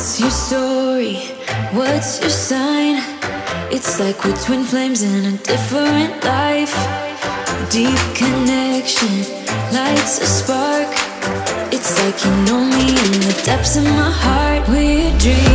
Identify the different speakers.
Speaker 1: What's your story? What's your sign? It's like we're twin flames in a different life. Deep connection lights a spark. It's like you know me in the depths of my heart. We're dreaming.